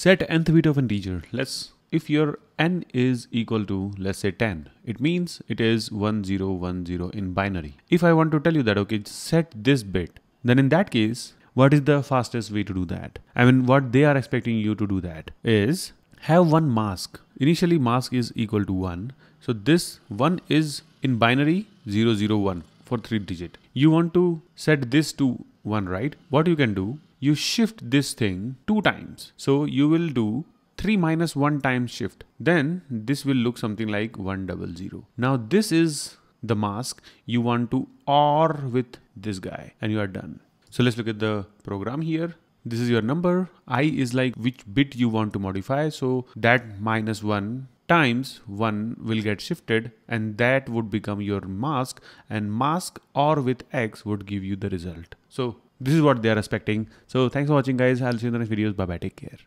set nth bit of integer. Let's if your n is equal to let's say 10 it means it is 1010 in binary. If i want to tell you that okay set this bit then in that case what is the fastest way to do that? I mean what they are expecting you to do that is have one mask. Initially mask is equal to 1 so this 1 is in binary 001 for 3 digit. You want to set this to 1 right? What you can do you shift this thing two times so you will do 3 minus 1 times shift. Then this will look something like 100. Now this is the mask you want to OR with this guy and you are done. So let's look at the program here. This is your number. I is like which bit you want to modify. So that minus 1 times 1 will get shifted and that would become your mask and mask OR with X would give you the result. So this is what they are expecting. So thanks for watching guys. I'll see you in the next videos. Bye bye. Take care.